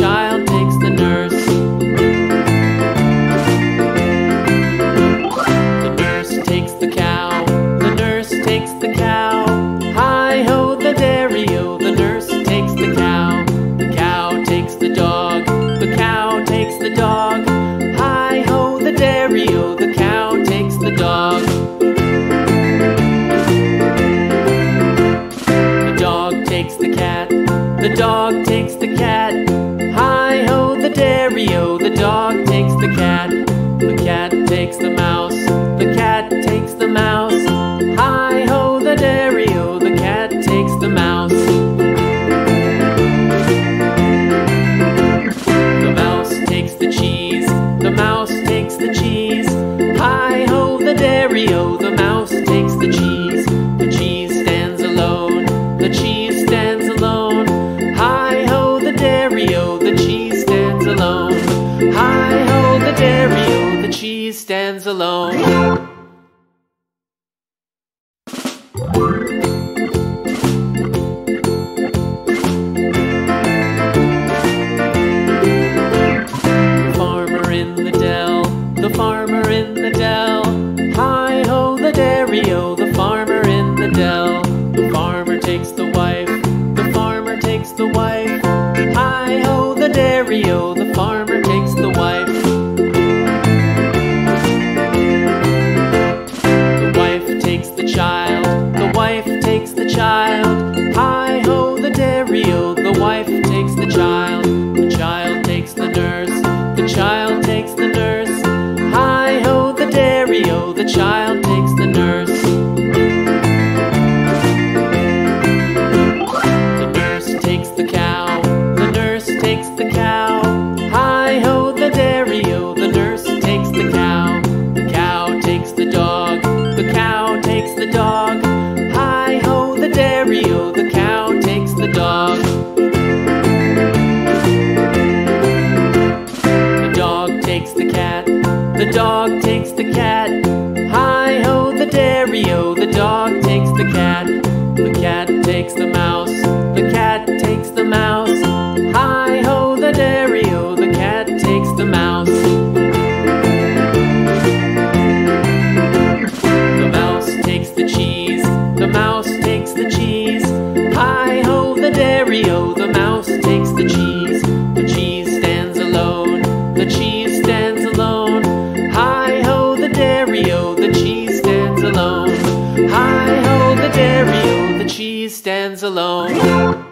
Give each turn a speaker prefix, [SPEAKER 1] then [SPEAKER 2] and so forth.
[SPEAKER 1] child takes the nurse. The nurse takes the cow. The nurse takes the cow. Hi ho, the dairy o. The nurse takes the cow. The cow takes the dog. The cow takes the dog. Hi ho, the dairy o. The cow takes the dog. stereo. The dog takes the cat, the cat takes the mouse, the cat takes the mouse. Hi ho, the stereo. The cat takes the mouse. The mouse takes the cheese. Hi ho, the dairy, oh, the cheese stands alone. takes the mouse. he stands alone.